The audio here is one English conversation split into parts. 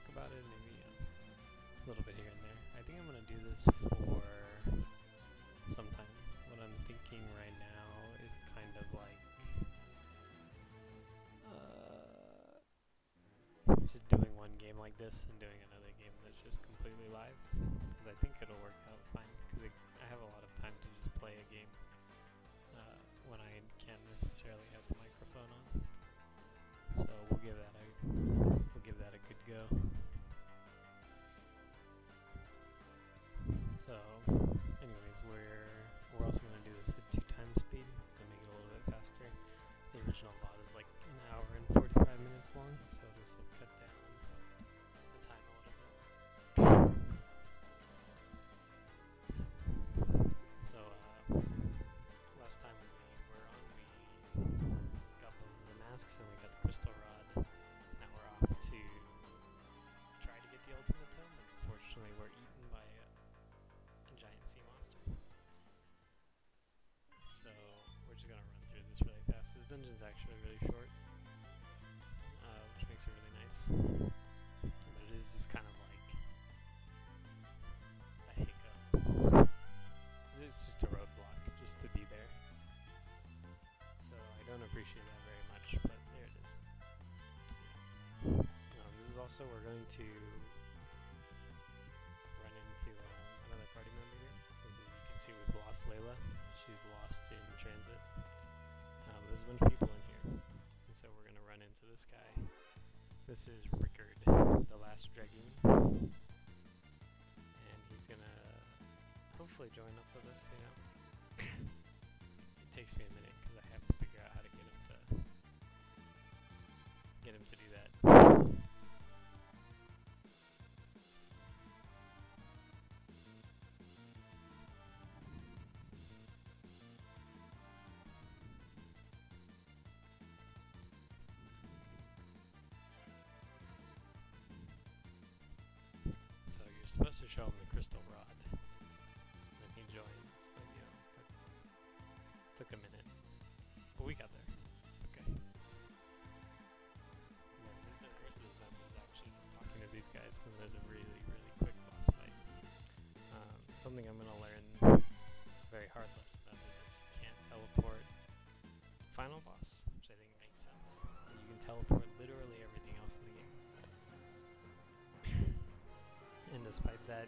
talk about it, maybe know, a little bit here and there. I think I'm going to do this for sometimes. What I'm thinking right now is kind of like uh, just doing one game like this and doing another game that's just completely live. Because I think it'll work out fine. Because I have a lot of time to just play a game uh, when I can't necessarily have the microphone on. So we'll give that a we'll give that a good go. So, anyways, we're to run into uh, another party member here. You can see, we've lost Leila. She's lost in transit. Um, there's a bunch of people in here, and so we're gonna run into this guy. This is Ricard, the last Dragoon, and he's gonna hopefully join up with us. You know, it takes me a minute because I have to figure out how to get him to get him to do that. Supposed to show him the crystal rod. And he joins, but you know, took a minute. But we got there. It's okay. Yeah, the this dungeon is actually just talking to these guys, and there's a really, really quick boss fight. Um, something I'm gonna learn very hard lesson of is that you can't teleport final boss, which I think makes sense. You can teleport literally everything else in the game. Despite that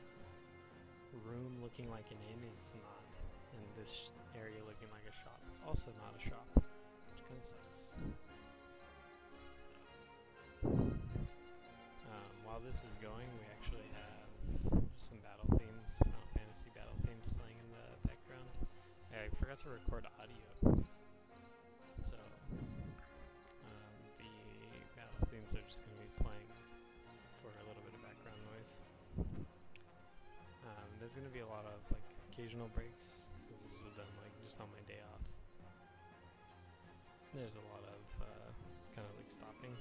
room looking like an inn, it's not. And this area looking like a shop, it's also not a shop, which kind of sucks. Um, while this is going, we actually have some battle themes, Final Fantasy battle themes playing in the background. I forgot to record audio, there's gonna be a lot of like occasional breaks since this was done like just on my day off. There's a lot of uh, kind of like stopping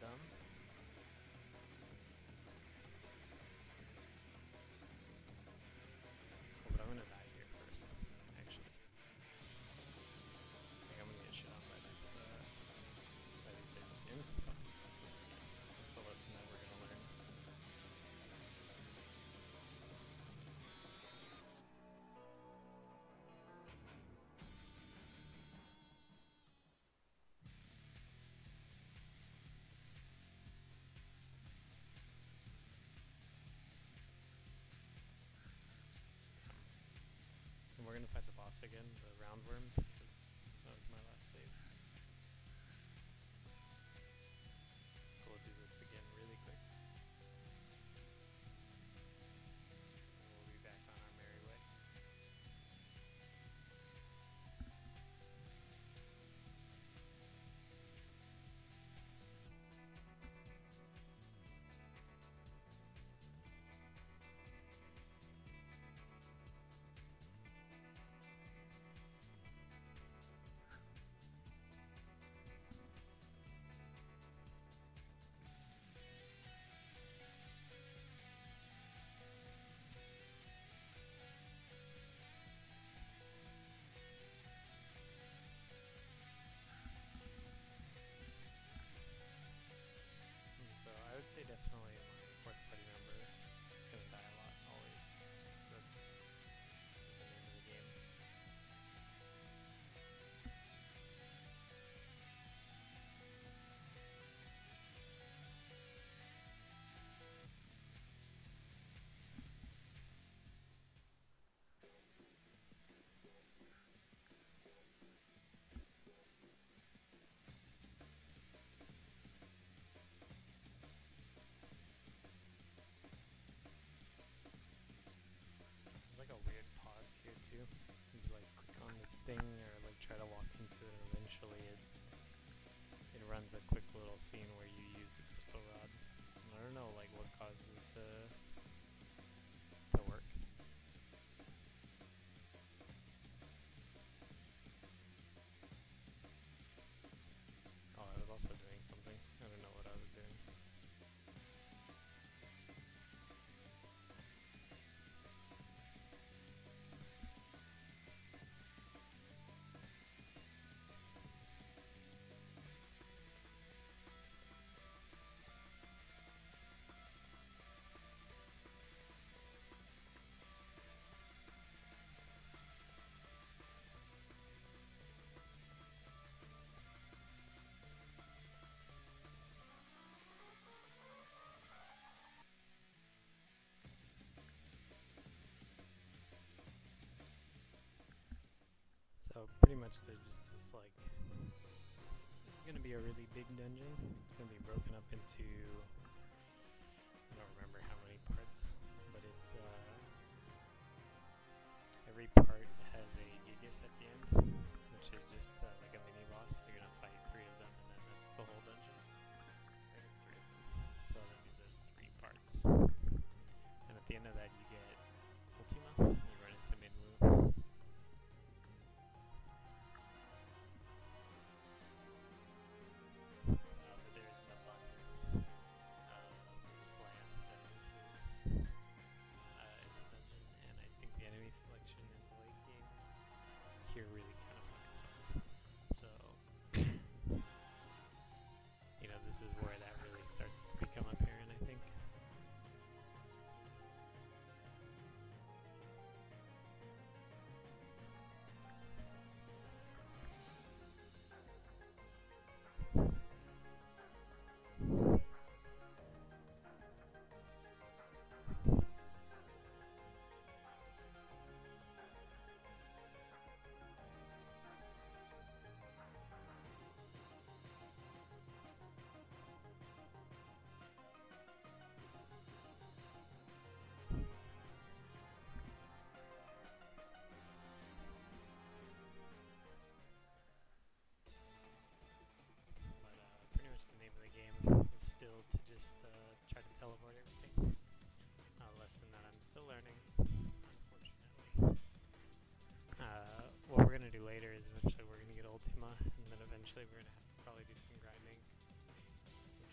dumb. again, the roundworm. runs a quick little scene where you use the crystal rod. I don't know, like, what causes it to pretty much there's just this like this is gonna be a really big dungeon. It's gonna be broken up into I don't remember how many parts, but it's uh, every part has a Gigas at the end, which is just uh, like a mini boss. You're gonna fight three of them, and then that's the whole dungeon. I three of them. So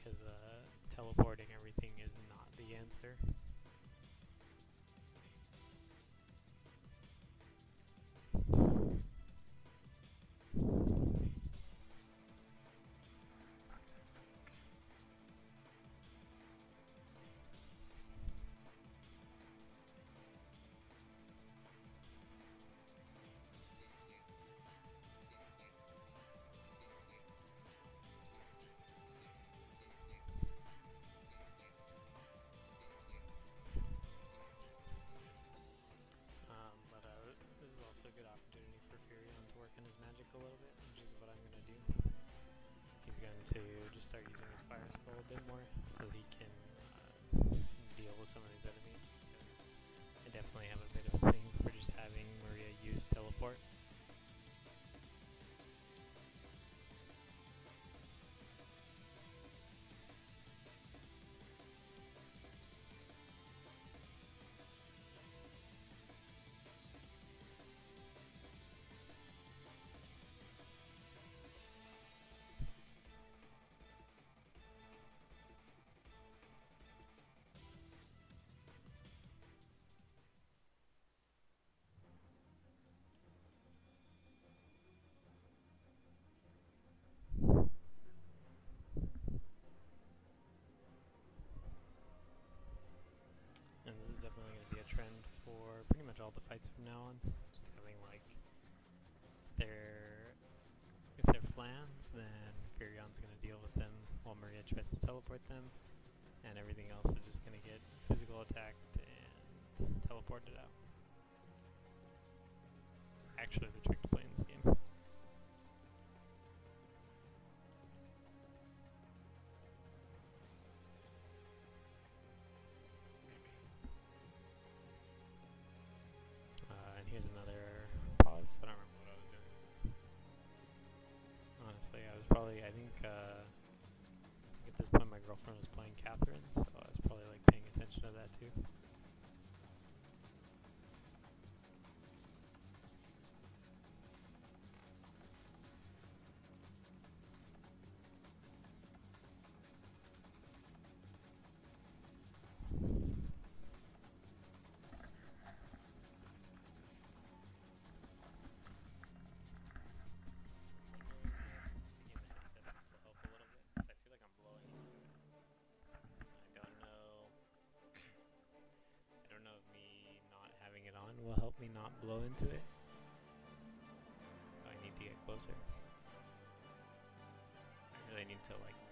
because uh, teleporting everything is not the answer. Just start using his fire spell a bit more so he can uh, deal with some of these enemies. Because I definitely have a bit of a thing for just having Maria use teleport. Much all the fights from now on. Just having like their if they're flans, then Firion's to deal with them while Maria tries to teleport them, and everything else is just to get physical attacked and teleported out. Actually, the trick to play in this game. Probably, I think, uh, at this point my girlfriend was playing Catherine, so I was probably like paying attention to that too. Me not blow into it. I need to get closer. I really need to like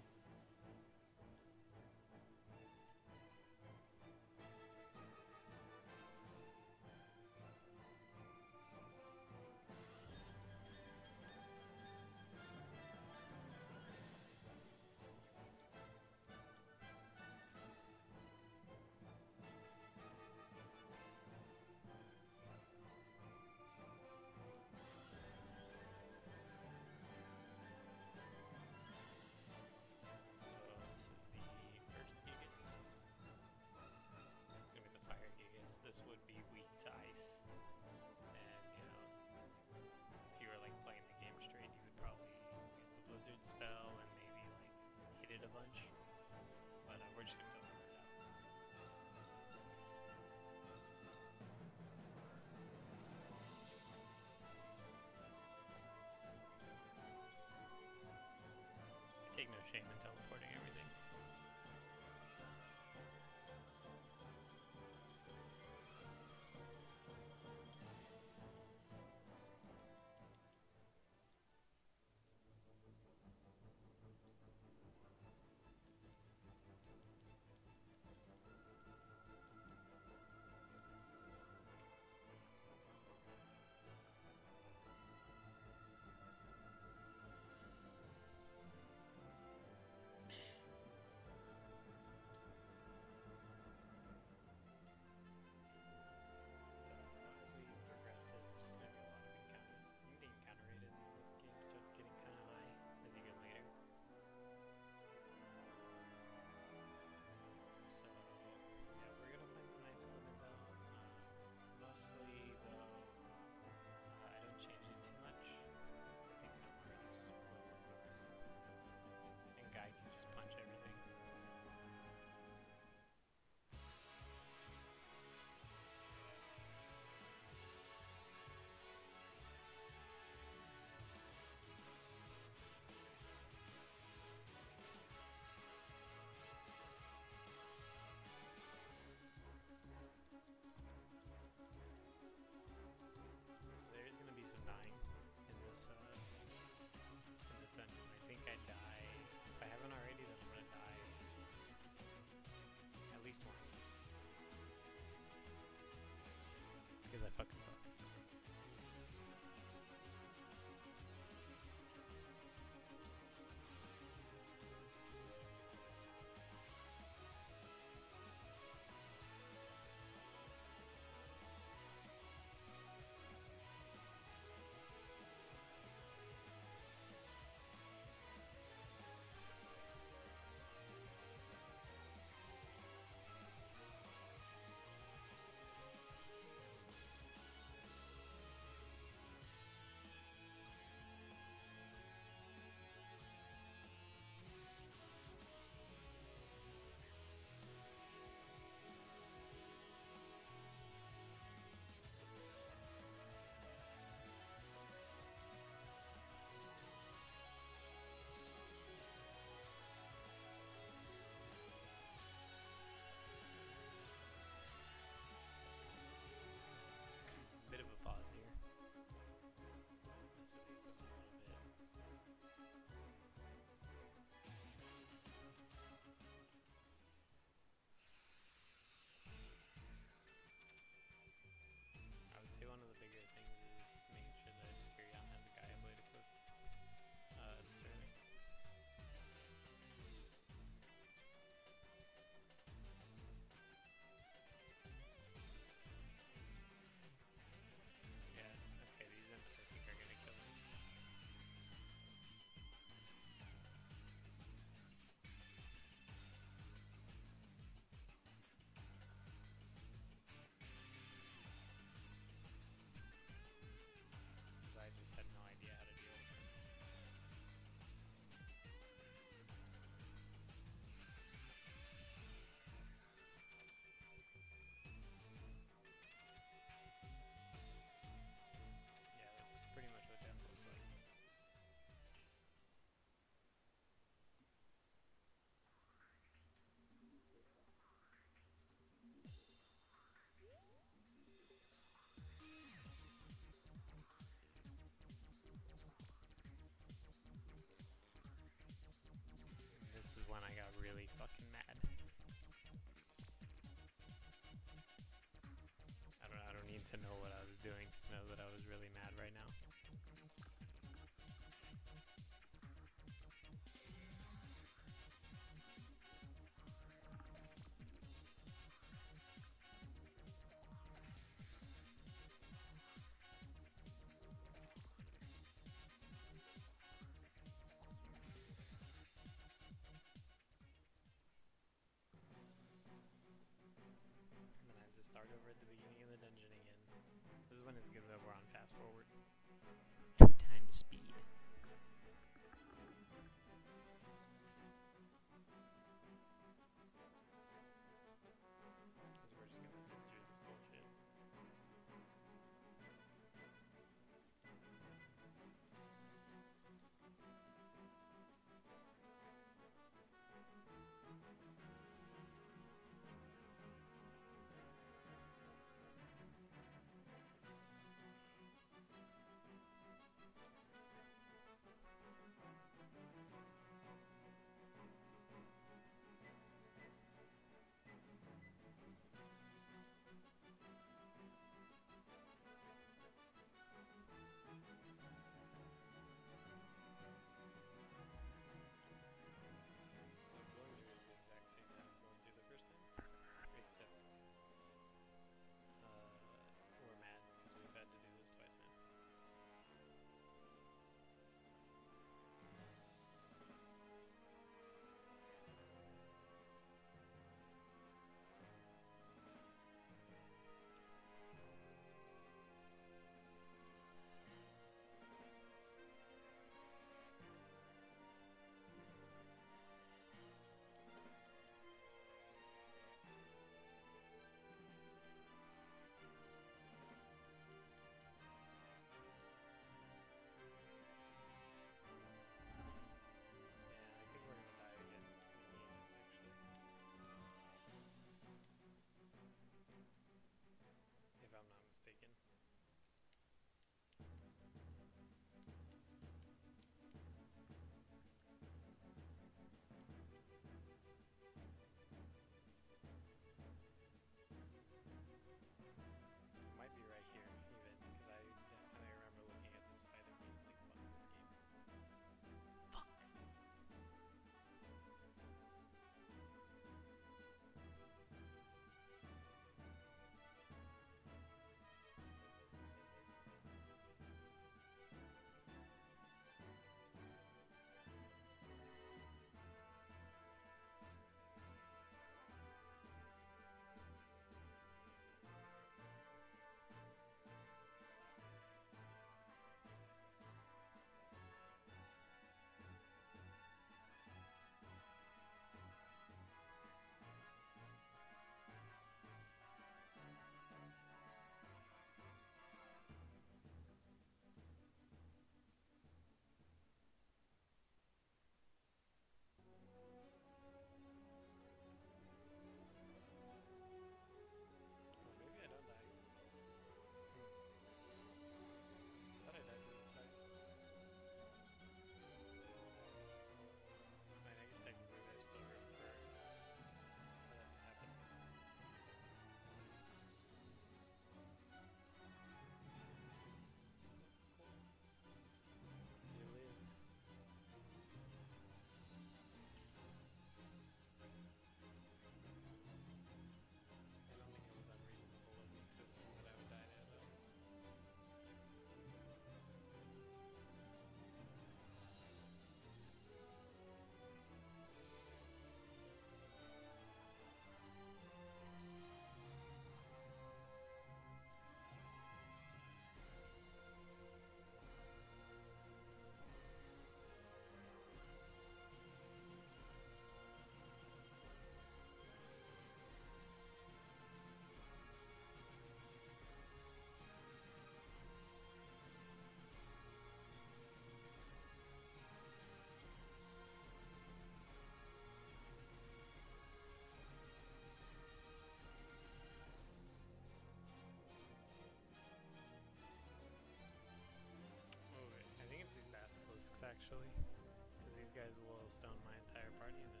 guys will stone my entire party, and there's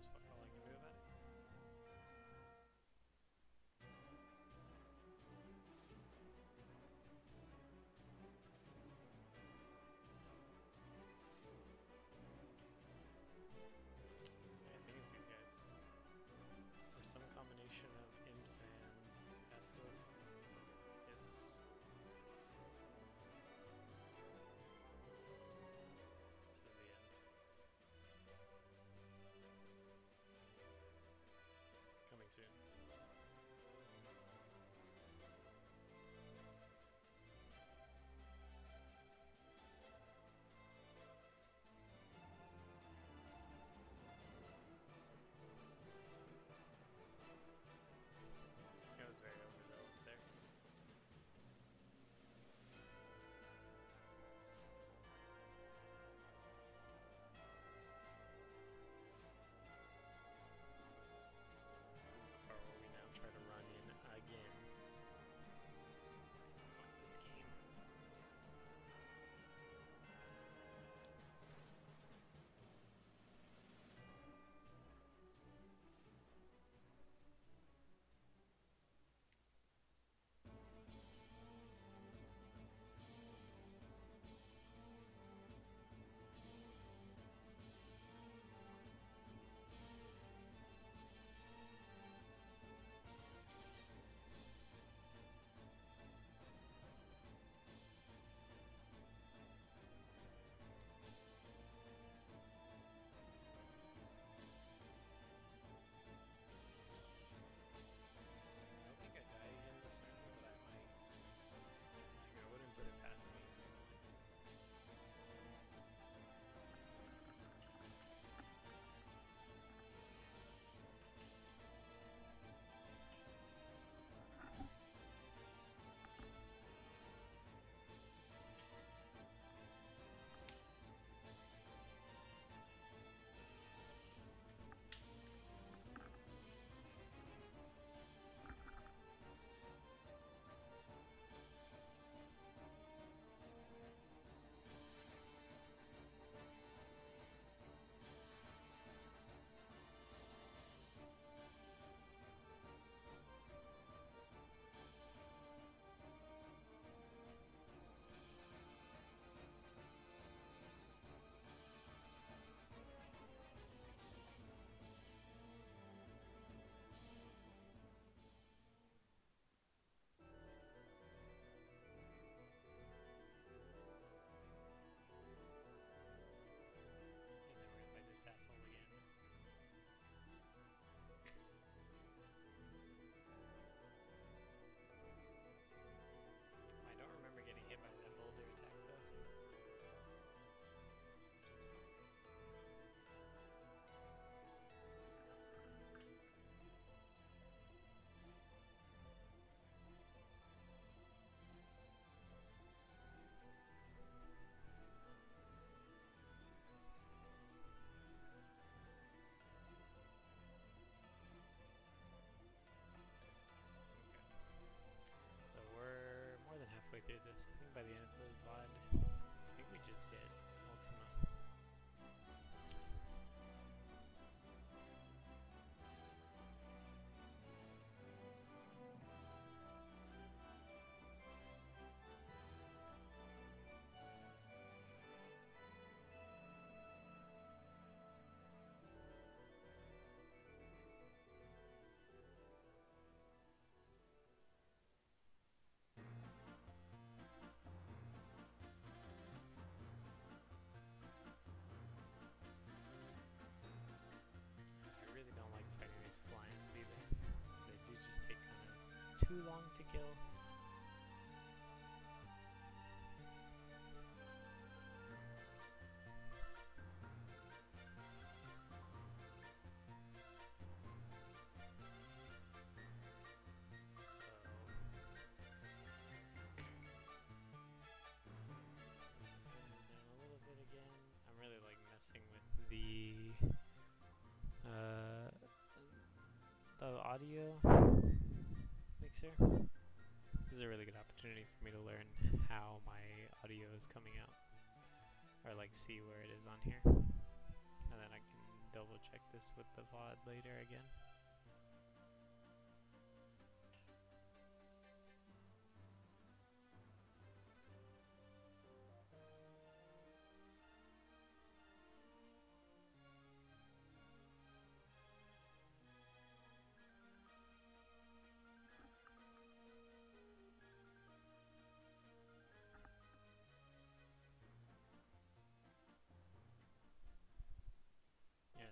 audio mixer. This is a really good opportunity for me to learn how my audio is coming out, or like see where it is on here, and then I can double check this with the VOD later again.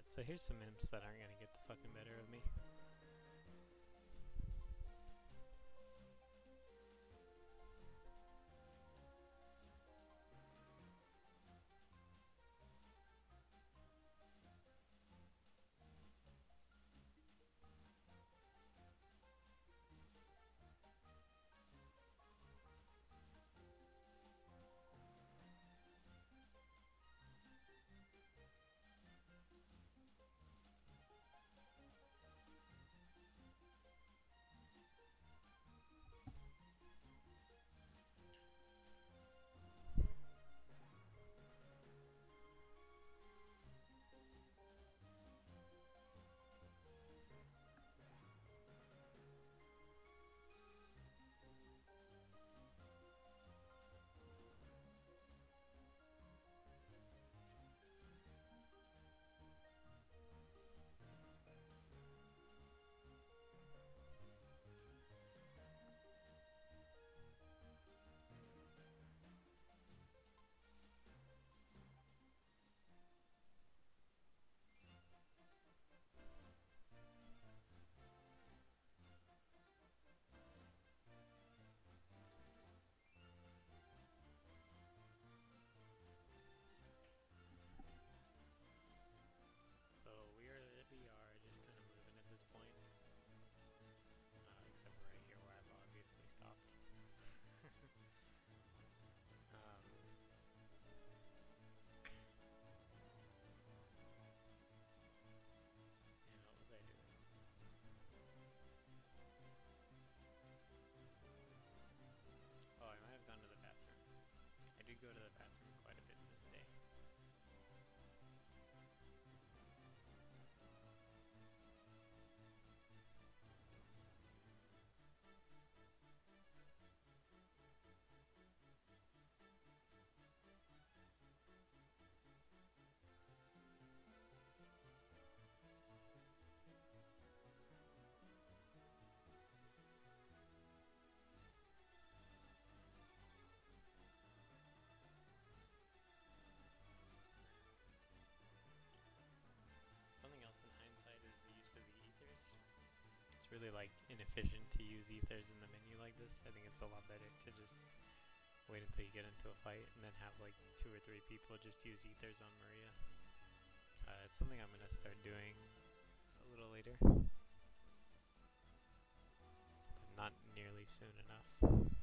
So here's some imps that aren't gonna get the fucking better of me. Really like inefficient to use ethers in the menu like this. I think it's a lot better to just wait until you get into a fight and then have like two or three people just use ethers on Maria. Uh, it's something I'm gonna start doing a little later, but not nearly soon enough.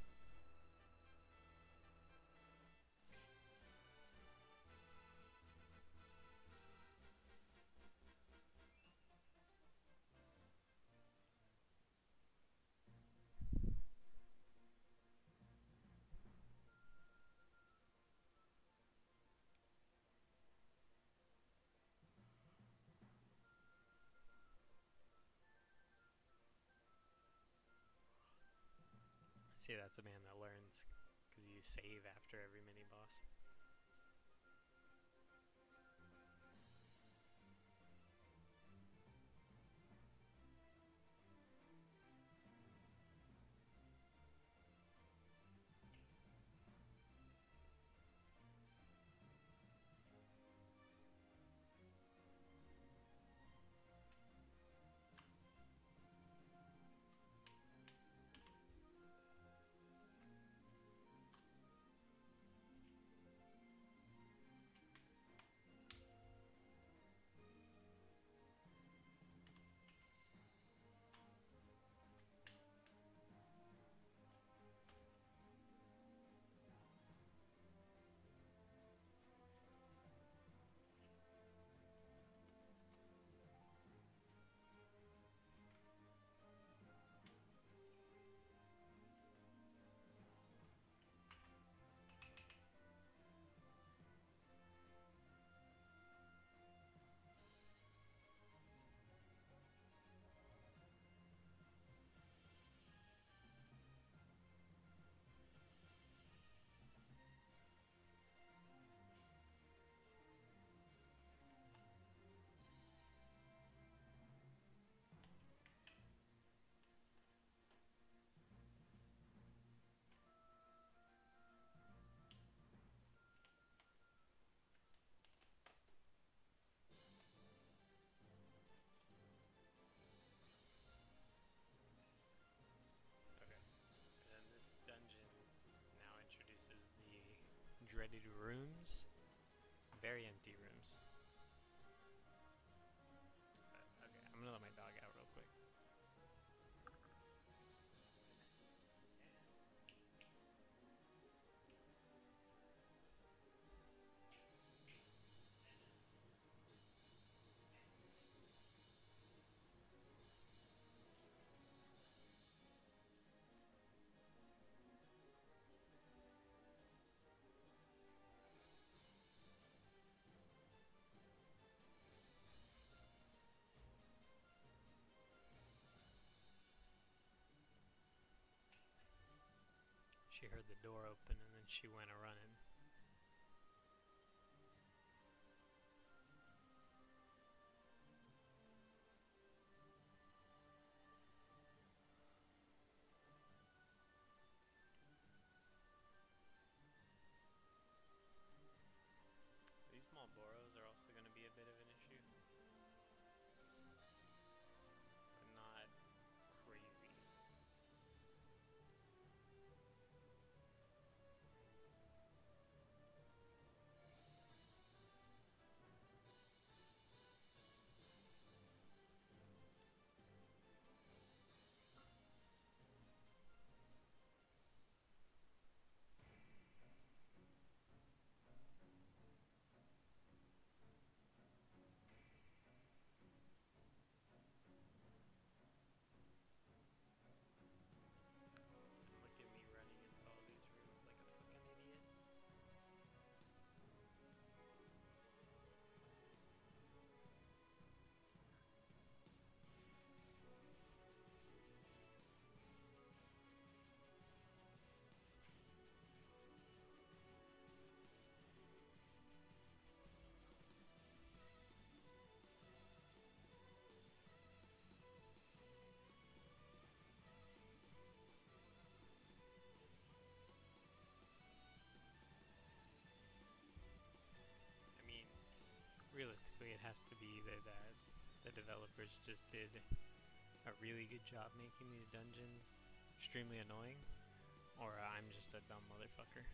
See, that's a man that learns because you save after every mini boss. Heard the door open and then she went a running. It has to be either that the developers just did a really good job making these dungeons extremely annoying, or I'm just a dumb motherfucker.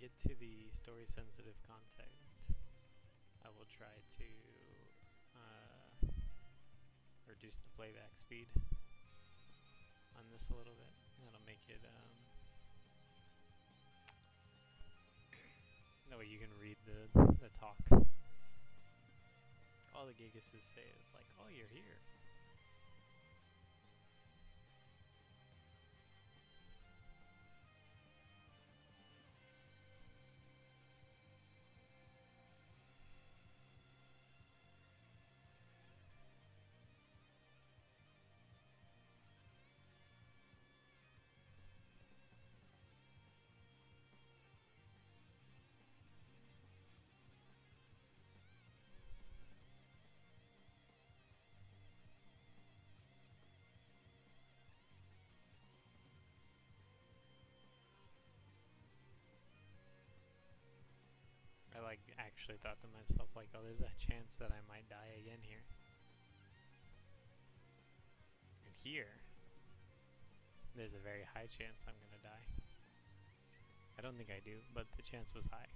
Get to the story sensitive content, I will try to uh, reduce the playback speed on this a little bit. That'll make it. Um, that way you can read the, the talk. All the Gigases say is like, oh, you're here. Actually thought to myself like, oh, there's a chance that I might die again here. And here, there's a very high chance I'm gonna die. I don't think I do, but the chance was high.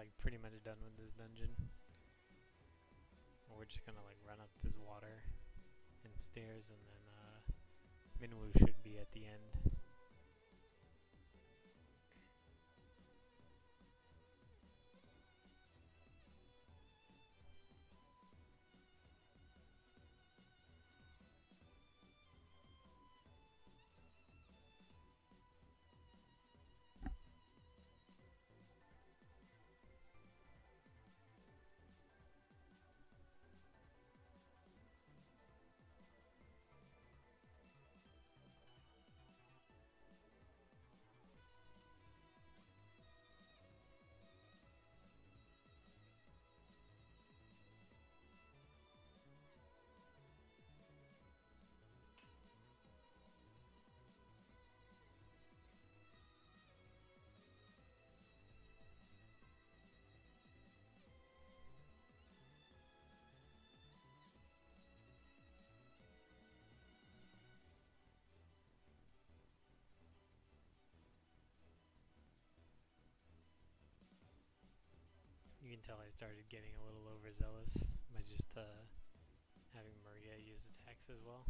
Like pretty much done with this dungeon. We're just gonna like run up this water and stairs, and then uh, Minwu should be at the end. Tell I started getting a little overzealous by just uh, having Maria use attacks as well.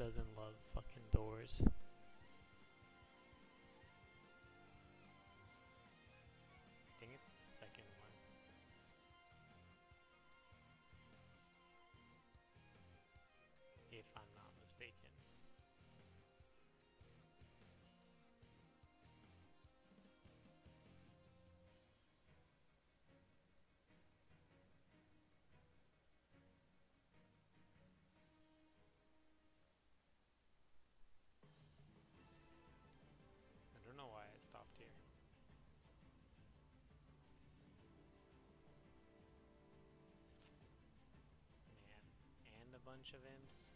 Doesn't love fucking doors? Bunch of imps.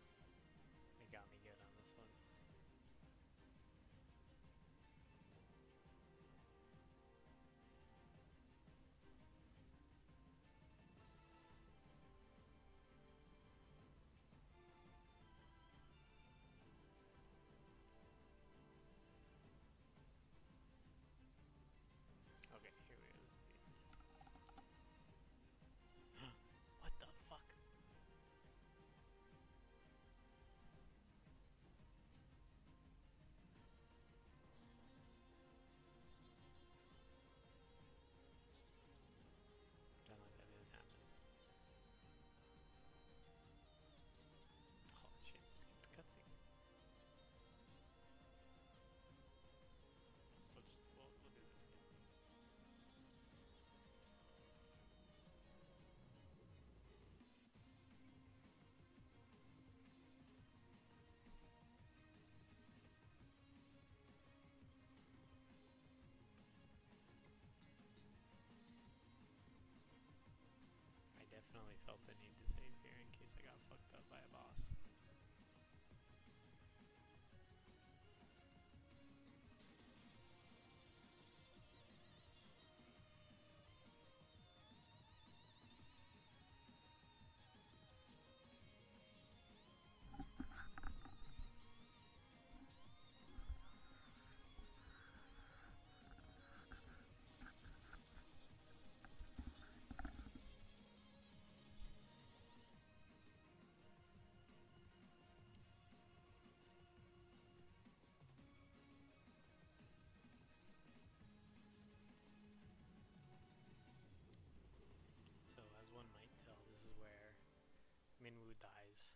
dies.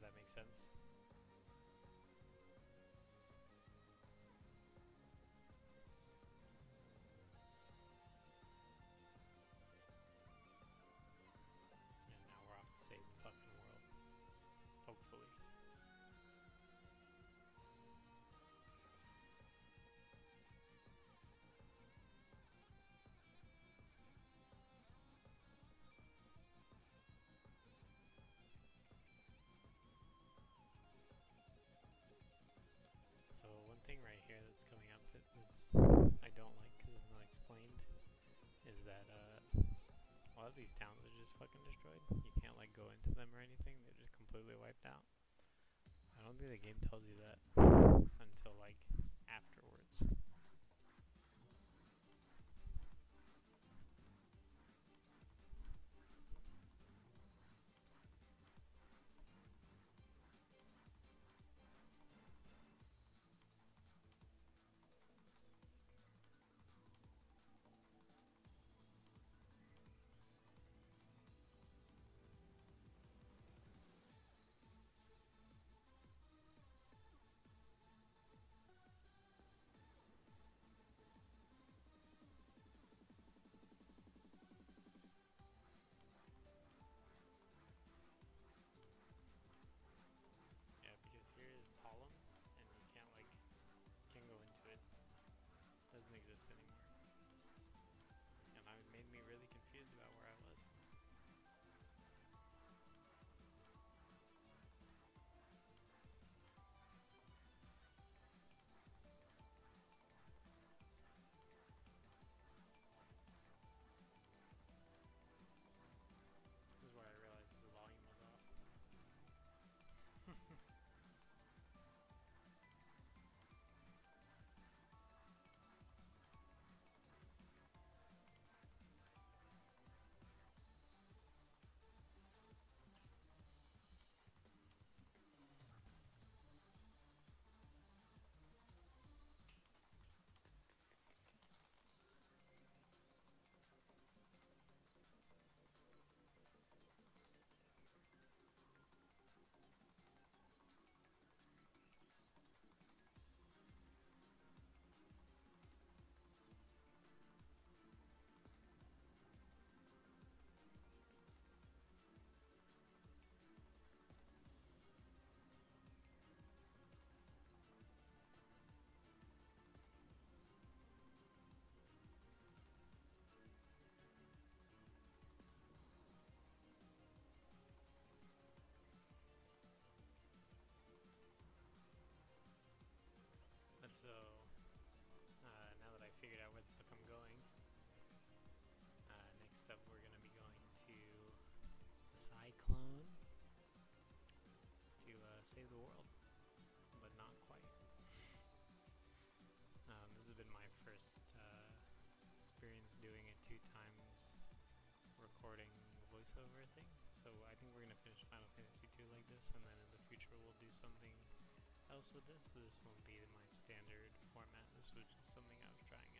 that make sense? lot of these towns are just fucking destroyed. You can't like go into them or anything. They're just completely wiped out. I don't think the game tells you that until like recording voiceover thing, so I think we're going to finish Final Fantasy II like this, and then in the future we'll do something else with this, but this won't be my standard format, this was just something I was trying out.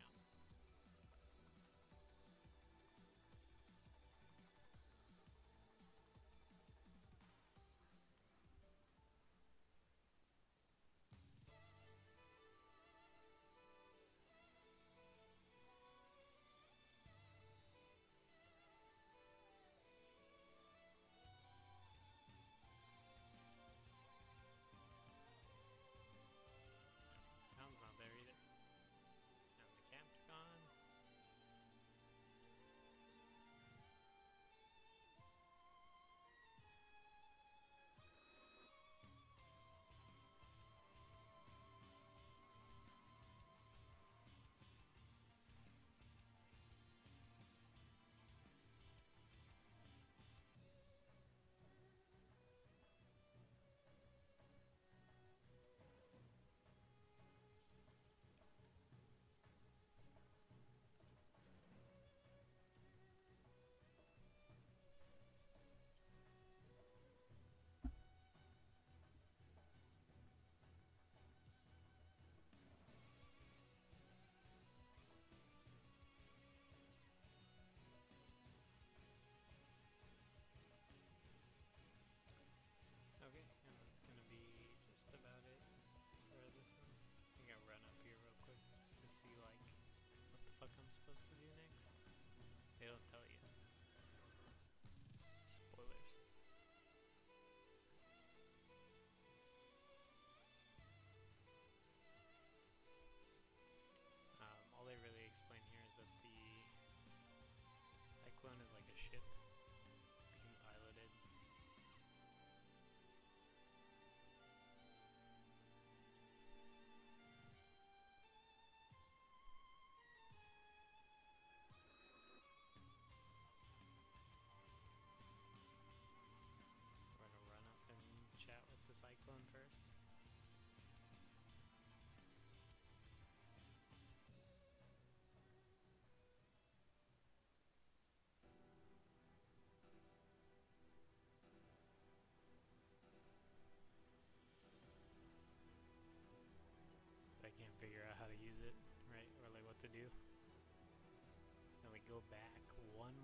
fuck I'm supposed to do next? They don't tell you. go back one